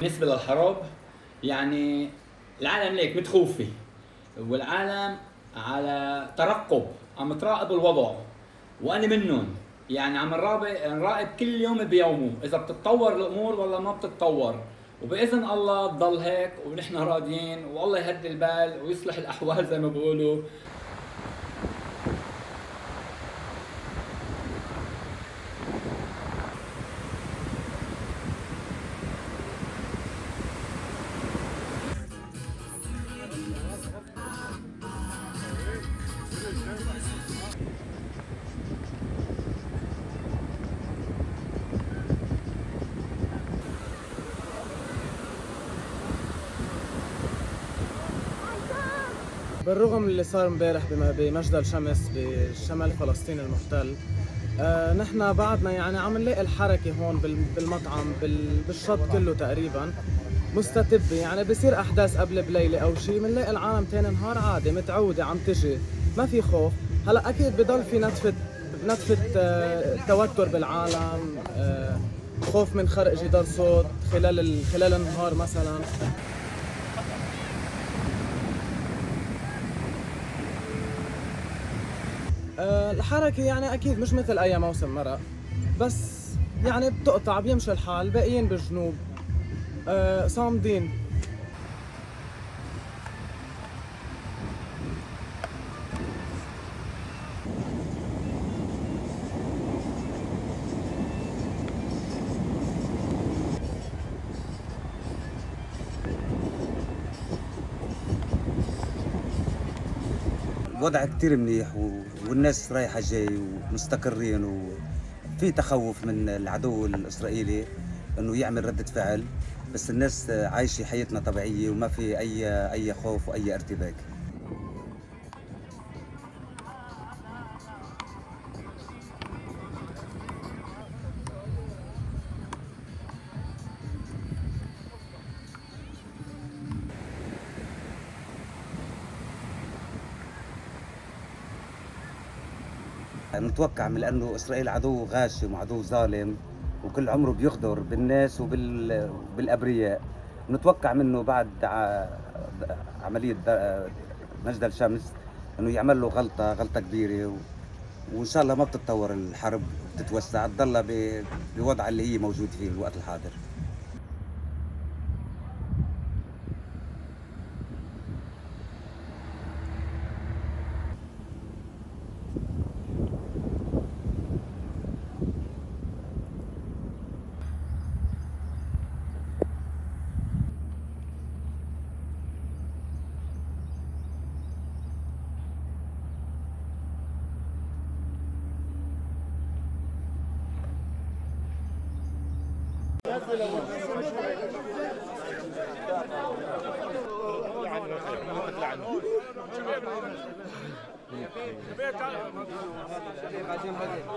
بالنسبة للحرب يعني العالم ليك متخوفه والعالم على ترقب عم تراقب الوضع. وأنا منهم. يعني عم نراقب كل يوم بيومه. إذا بتتطور الأمور ولا ما بتتطور. وبإذن الله تضل هيك ونحن راضيين. والله يهدي البال ويصلح الأحوال زي ما بيقولوا. بالرغم اللي صار امبارح بم- بمجدل الشمس بشمال فلسطين المحتل آه نحن بعدنا يعني عم نلاقي الحركة هون بال- بالمطعم بال- بالشط كله تقريبا مستتبة يعني بصير أحداث قبل بليلة أو شيء بنلاقي العالم تاني نهار عادي متعودة عم تجي ما في خوف. هلأ أكيد بضل في نتفة نتفة آه توتر بالعالم آه خوف من خرق جدار صوت خلال ال- خلال النهار مثلا. آه، الحركة يعني أكيد مش مثل أي موسم مرق بس يعني بتقطع بيمشي الحال باقيين بالجنوب آه، صامدين. الوضع كتير منيح. والناس رايحة جاي ومستقرين وفي تخوف من العدو الإسرائيلي إنه يعمل ردة فعل بس الناس عايشة حياتنا طبيعية وما في أي أي خوف وأي ارتباك نتوقع من لأنه إسرائيل عدو غاشم وعدو ظالم وكل عمره بيغدر بالناس وبال بالأبرياء نتوقع منه بعد. عملية د- مجدل شمس إنه يعمل له غلطة غلطة كبيرة. وإن شاء الله ما بتتطور الحرب تتوسع تضلها. بوضع اللي هي موجود فيه الوقت الحاضر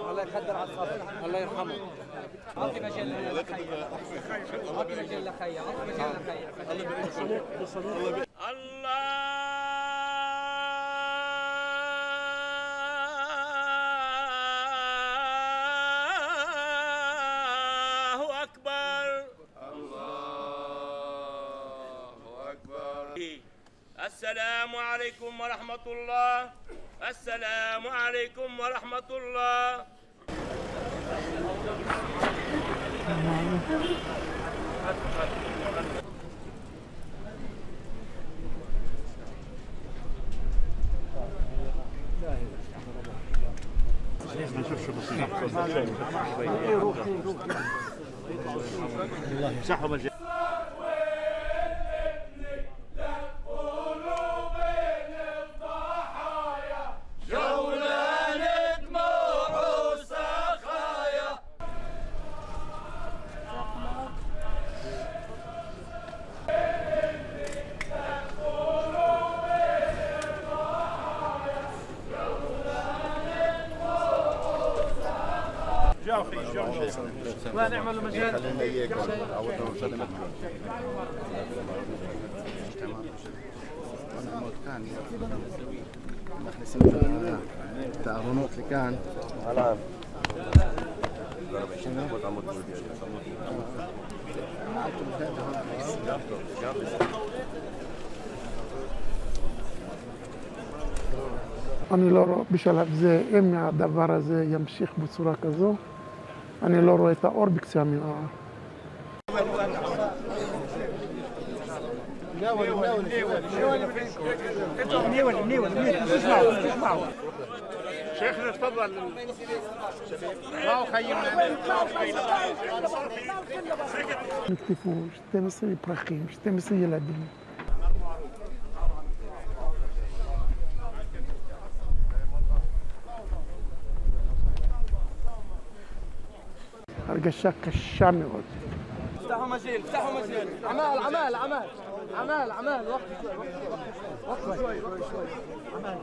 الله الصبر الله يرحمه عطي مجال لخيا عطي مجال لخيا عطي مجال الله السلام عليكم ورحمة الله. السلام عليكم ورحمة الله. التأرونات اللي كان אני לא רואה בשלב זה, אם הדבר הזה ימשיך בצורה כזו, أنا لو hor bikzeamen. ناول ناول شيخنا تفضل ما هو خير نكتفوش تمسي براخيم تمسي يلعبين الشق الشامي افتحوا مجال افتحوا مجال عمال عمال عمال. عمال عمال. وقف وقف شوي وقف شوي. عمال.